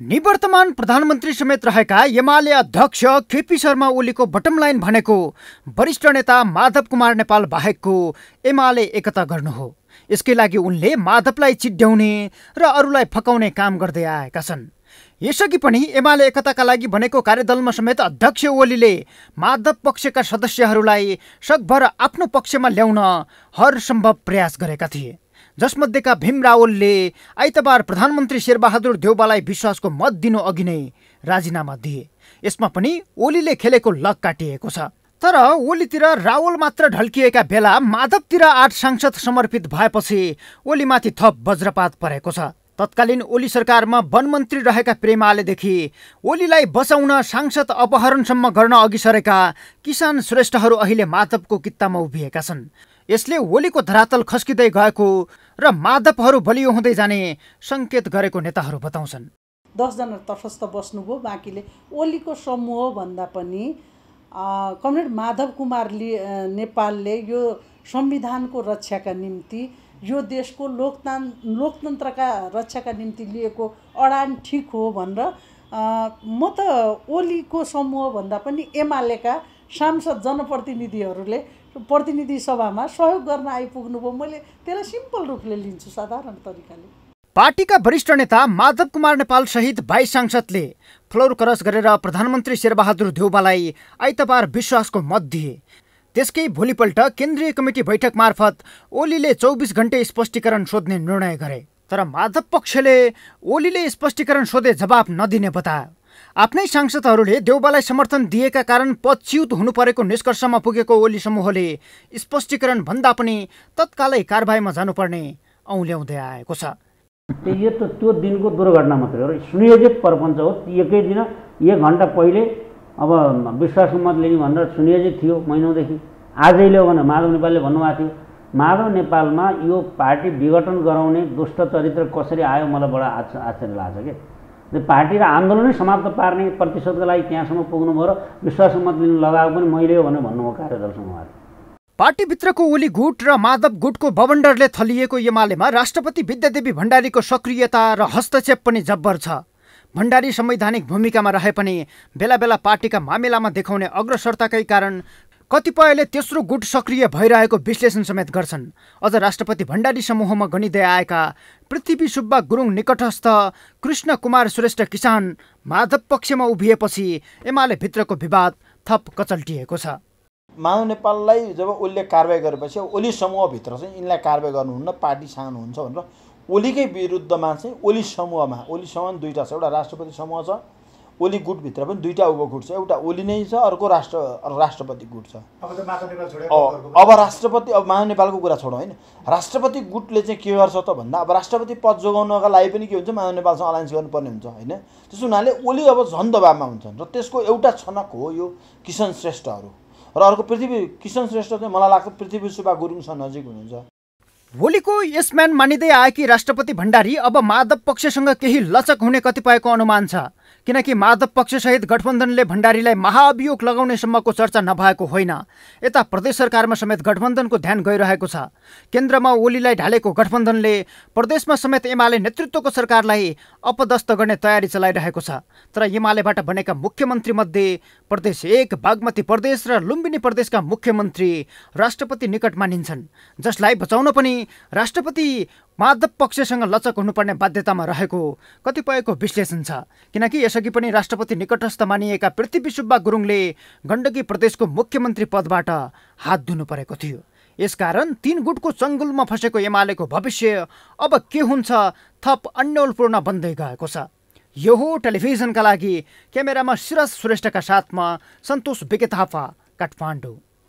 निवर्तमान प्रधानमन्त्री समेत रहेका एमाले अध्यक्ष केपी शर्मा ओलीको बटम लाइन भनेको वरिष्ठ नेता माधव कुमार नेपाल बाहेकको एमाले एकता गर्नु हो। यसकै लागि उनले माधवलाई चिड्याउने र अरूलाई फकाउने काम गर्दै आएका छन्। यसअघि पनि एमाले एकताका लागि भनेको कार्यदलमा समेत अध्यक्ष ओलीले माधव पक्षका सदस्यहरूलाई सकभर आफ्नो पक्षमा ल्याउन हर सम्भव प्रयास गरेका थिए। जसमध्येका भीम रावलले आइतबार प्रधानमन्त्री शेरबहादुर देउबालाई विश्वासको मत दिनु अघि नै राजीनामा दिए। यसमा पनि ओलीले खेलेको लक काटिएको छ। तर ओलीतिर रावल मात्र ढल्किएका बेला माधवतिर आठ सांसद समर्पित भएपछि ओलीमाथि थप वज्रपात परेको छ। तत्कालीन ओली सरकारमा वनमन्त्री रहेका प्रेमालेदेखि ओलीलाई बचाउन सांसद अपहरणसम्म गर्न अघि सरेका किसान श्रेष्ठहरू अहिले माधवको कित्तामा उभिएका छन्। यसले ओलीको धरातल खस्किँदै गएको र माधवहरू बलियो हुँदै जाने सङ्केत गरेको नेताहरू बताउँछन्। दसजना तटस्थ बस्नुभयो बाँकीले ओलीको समूह भन्दा पनि कमरेड माधव कुमारले नेपालले यो संविधानको रक्षाका निम्ति यो देशको लोकतान् लोकतन्त्रका रक्षाका निम्ति लिएको अडान ठिक हो भनेर म त ओलीको समूहभन्दा पनि एमालेका सांसद जनप्रतिनिधिहरूले प्रतिनिधि सभामा सहयोग गर्न आइपुग्नुभयो। मैले त्यसलाई सिम्पल रूपले लिन्छु साधारण तरिकाले। पार्टीका वरिष्ठ नेता माधव कुमार नेपाल सहित बाइस सांसदले फ्लोर क्रस गरेर प्रधानमन्त्री शेरबहादुर देउबालाई आइतबार विश्वासको मत दिए त्यसकै भोलिपल्ट केन्द्रीय कमिटी बैठक मार्फत ओलीले चौबिस घन्टे स्पष्टीकरण सोध्ने निर्णय गरे। तर माधव पक्षले ओलीले स्पष्टीकरण सोधे जवाब नदिने बतायो आफ्नै सांसदहरूले देउबालाई समर्थन दिएका कारण पदच्युत हुनु परेको निष्कर्षमा पुगेको ओली समूहले स्पष्टीकरण भन्दा पनि तत्कालै कारवाहीमा जानुपर्ने औल्याउँदै आएको छ। यो त त्यो दिनको दुर्घटना मात्रै हो। सुनियोजित प्रपञ्च हो। एकै दिन एक घन्टा पहिले अब विश्वासको मत लिने भनेर सुनियोजित थियो महिनौदेखि। आजैले हो भने माधव नेपालले भन्नुभएको थियो। माधव नेपालमा यो पार्टी विघटन गराउने दुष्ट चरित्र कसरी आयो मलाई बडा आश्चर्य लाग्छ कि? पार्टी र आन्दोलनै समाप्त पार्ने प्रतिशोधको लागि त्यहाँसम्म पुग्नुभयो र विश्वास मत लिनु लगाएको पनि मैले हो भनेर भन्नुभयो कार्यदलसँग उहाँले पार्टीभित्रको ओली गुट र माधव गुटको बवन्डरले थलिएको एमालेमा राष्ट्रपति विद्यादेवी भण्डारीको सक्रियता र हस्तक्षेप पनि जब्बर छ भण्डारी संवैधानिक भूमिकामा रहे पनि बेला बेला पार्टीका मामिलामा देखाउने अग्रसरताकै कारण कतिपयले तेस्रो गुट सक्रिय भइरहेको विश्लेषण समेत गर्छन्। अझ राष्ट्रपति भण्डारी समूहमा गणिँदै आएका पृथ्वी सुब्बा गुरुङ निकटस्थ कृष्ण कुमार श्रेष्ठ किसान माधव पक्षमा उभिएपछि एमाले भित्रको विवाद थप कचल्टिएको छ। माधव नेपाललाई जब ओलीले कारवाही गरेपछि ओली समूहभित्र चाहिँ यिनलाई कारवाही गर्नुहुन्न पार्टी सानो हुन्छ भनेर ओलीकै विरुद्धमा चाहिँ ओली समूहमा ओली समूह दुईवटा छ एउटा राष्ट्रपति समूह छ ओली गुटभित्र पनि दुईवटा उपगुट छ। एउटा ओली नै छ अर्को राष्ट्र राष्ट्रपति गुट छ। अब राष्ट्रपति अब महा नेपालको कुरा छोडौँ होइन। राष्ट्रपति गुटले चाहिँ के गर्छ त भन्दा अब राष्ट्रपति पद जोगाउनका लागि पनि के हुन्छ महा नेपालसँग अलायन्स गर्नुपर्ने हुन्छ होइन? त्यस हुनाले ओली अब झन् दबाबमा हुन्छन् र त्यसको एउटा छनक हो यो किशन श्रेष्ठहरू। र अर्को पृथ्वी किशन श्रेष्ठ चाहिँ मलाई लाग्छ पृथ्वी सुब्बा गुरुङसँग नजिक हुनुहुन्छ। भोलिको यसम्यान मानिँदै आएकी राष्ट्रपति भण्डारी अब माधव पक्षसँग केही लचक हुने कतिपयको अनुमान छ। किनकि माधव पक्षसहित गठबन्धनले भण्डारीलाई महाअभियोग लगाउने सम्मको चर्चा नभएको होइन। यता प्रदेश सरकारमा समेत गठबन्धनको ध्यान गइरहेको छ। केन्द्रमा ओलीलाई ढालेको गठबन्धनले प्रदेशमा समेत एमाले नेतृत्वको सरकारलाई अपदस्त गर्ने तयारी चलाइरहेको छ। तर एमालेबाट बनेका मुख्यमन्त्री मध्ये प्रदेश एक बागमती प्रदेश र लुम्बिनी प्रदेशका मुख्यमन्त्री राष्ट्रपति निकट मानिन्छन् जसलाई बचाउन पनि राष्ट्रपति माधव पक्षसँग लचक हुनुपर्ने बाध्यतामा रहेको कतिपयको विश्लेषण छ। किनकि यसअघि पनि राष्ट्रपति निकटस्थ मानिएका पृथ्वी सुब्बा गुरुङले गण्डकी प्रदेशको मुख्यमन्त्री पदबाट हात धुनु परेको थियो। यसकारण तीन गुटको चङ्गुलमा फँसेको एमालेको भविष्य अब के हुन्छ थप अन्यलपूर्ण बन्दै गएको छ। यो हो टेलिभिजनका लागि क्यामेरामा सिरज श्रेष्ठका साथमा सन्तोष बिके थापा काठमाडौँ।